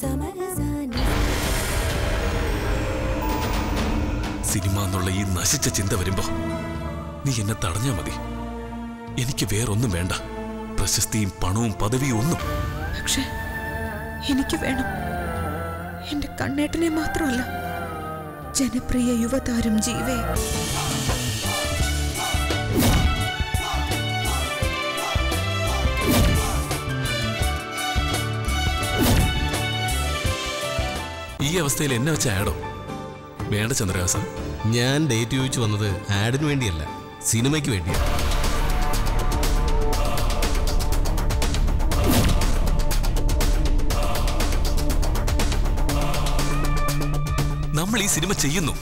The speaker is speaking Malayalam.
സിനിമ എന്നുള്ള ഈ നശിച്ച ചിന്ത വരുമ്പോ നീ എന്നെ തടഞ്ഞാ മതി. എനിക്ക് വേറൊന്നും വേണ്ട. പ്രശസ്തിയും പണവും പദവിയും ഒന്നും. പക്ഷേ എനിക്ക് വേണം. എന്റെ കണ്ണേട്ടനെ മാത്രമല്ല ജനപ്രിയ യുവതാരം ജീവേ. ഈ അവസ്ഥയിൽ എന്നെ വെച്ച ആഡോ വേണ്ട ചന്ദ്രഹാസൻ. ഞാൻ ഡേറ്റ് ചോദിച്ചു വന്നത് ആഡിന് വേണ്ടിയല്ല സിനിമയ്ക്ക് വേണ്ടിയാണ് നമ്മൾ ഈ സിനിമ ചെയ്യുന്നു.